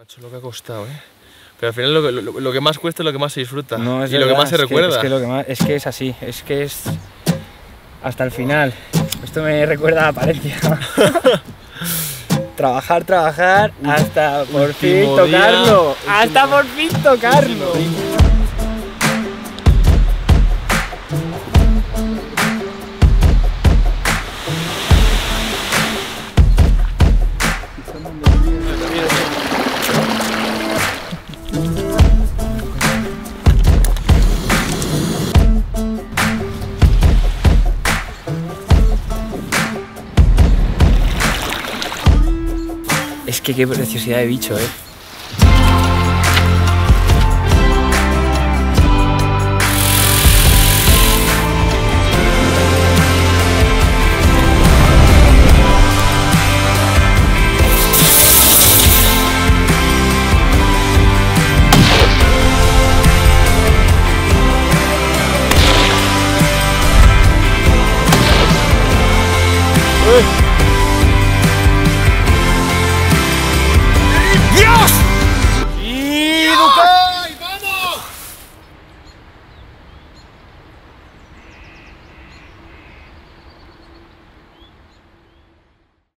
Macho, lo que ha costado, ¿eh? Pero al final lo que, lo, lo que más cuesta es lo que más se disfruta. No, es y lo que más se es recuerda. es, que lo que más- es que es así, es que es hasta el final. Esto me recuerda a Palencia. trabajar, trabajar, hasta por fin día, tocarlo. último- Hasta por fin tocarlo. Que qué preciosidad de bicho, eh.